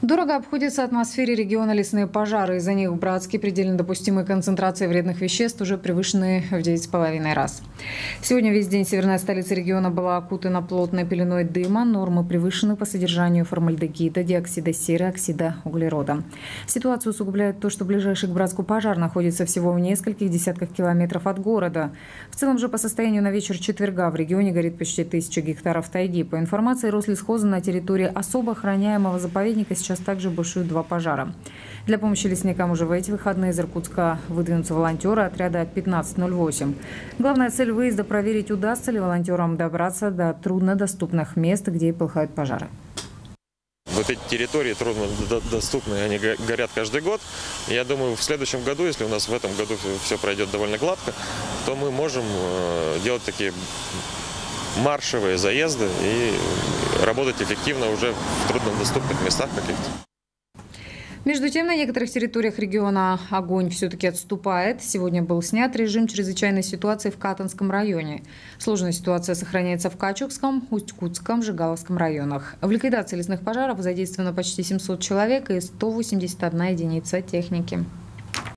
Дорого обходится атмосфере региона лесные пожары. Из-за них в Братске предельно допустимые концентрации вредных веществ уже превышены в 9,5 раз. Сегодня весь день северная столица региона была окутана плотной пеленой дыма. Нормы превышены по содержанию формальдегида, диоксида серы, оксида углерода. Ситуацию усугубляет то, что ближайший к Братску пожар находится всего в нескольких десятках километров от города. В целом же по состоянию на вечер четверга в регионе горит почти тысяча гектаров тайги. По информации Рослесхоза на территории особо охраняемого заповедника сейчас также бушуют два пожара. Для помощи лесникам уже в эти выходные из Иркутска выдвинутся волонтеры отряда 1508. Главная цель выезда – проверить, удастся ли волонтерам добраться до труднодоступных мест, где полыхают пожары. Вот эти территории труднодоступные, они горят каждый год. Я думаю, в следующем году, если у нас в этом году все пройдет довольно гладко, то мы можем э, делать такие маршевые заезды и работать эффективно уже в труднодоступных местах каких-то. Между тем, на некоторых территориях региона огонь все-таки отступает. Сегодня был снят режим чрезвычайной ситуации в Катанском районе. Сложная ситуация сохраняется в Качукском, Усть-Кутском, Жигаловском районах. В ликвидации лесных пожаров задействовано почти 700 человек и 181 единица техники.